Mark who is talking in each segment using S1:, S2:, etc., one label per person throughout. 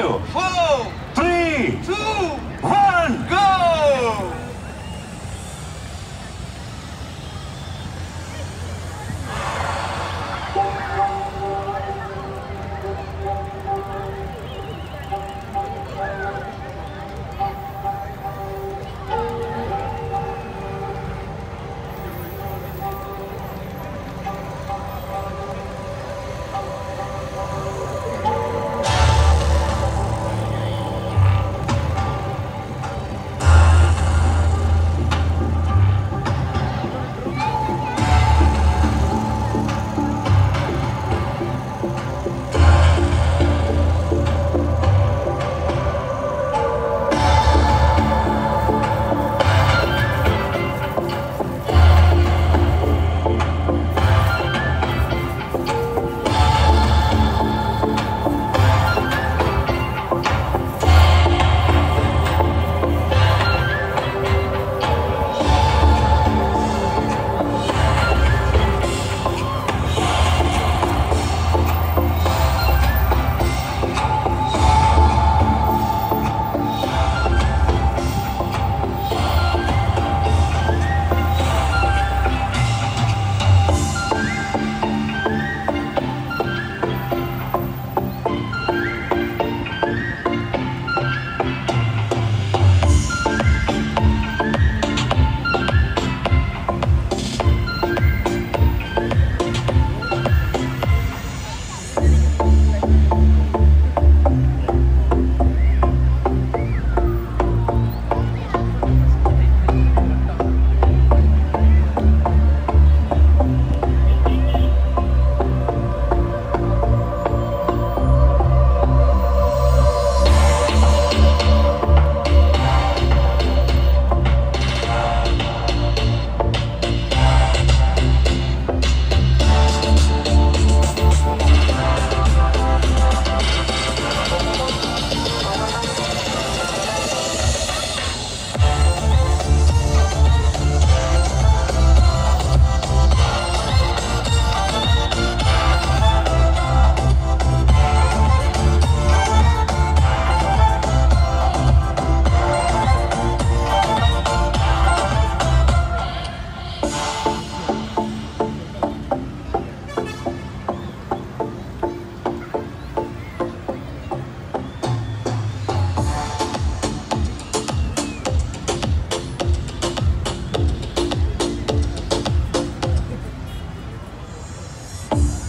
S1: Whoa!
S2: Bye.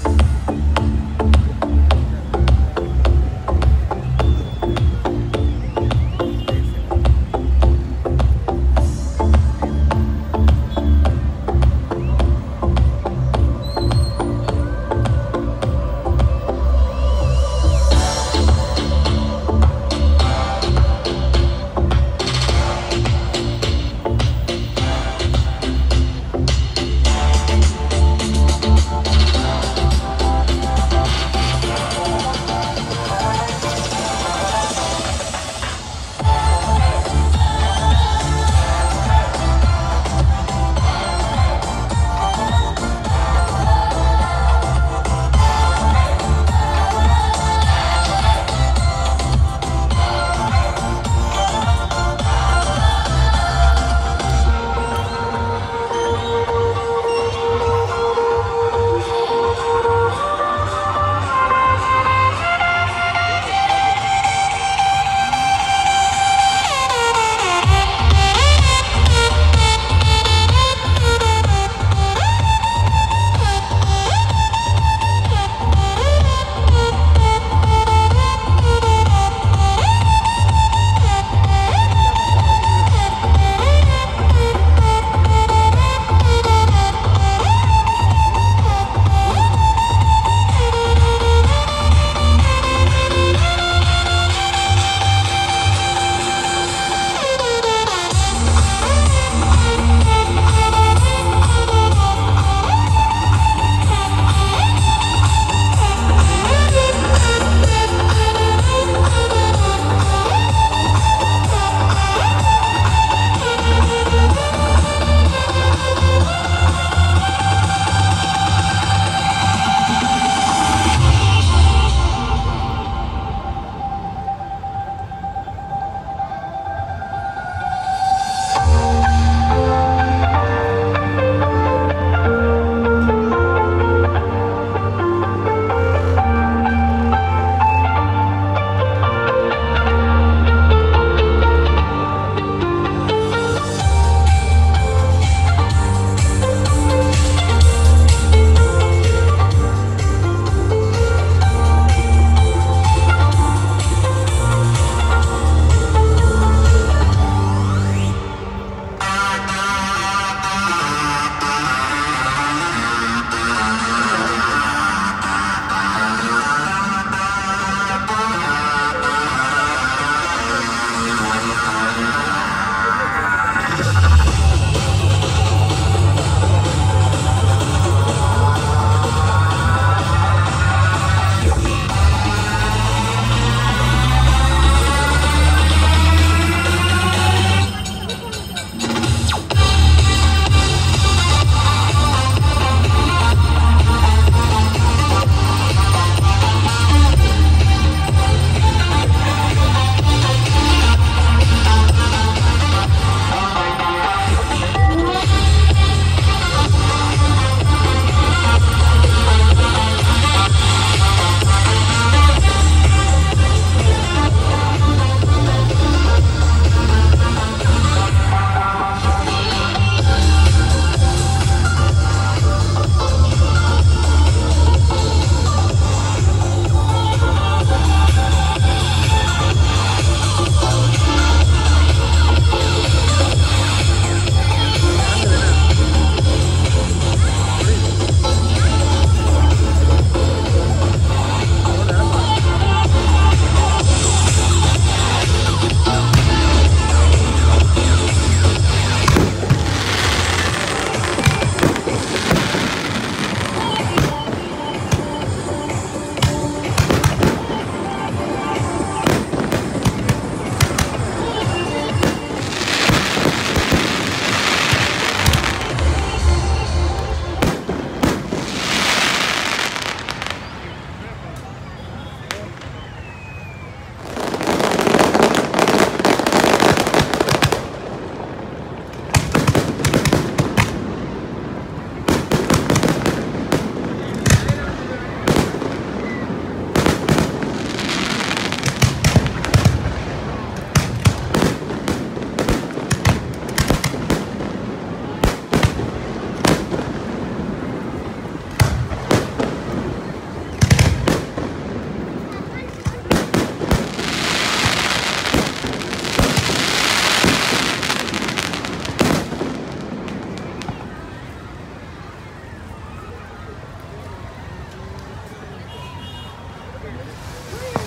S2: Woo!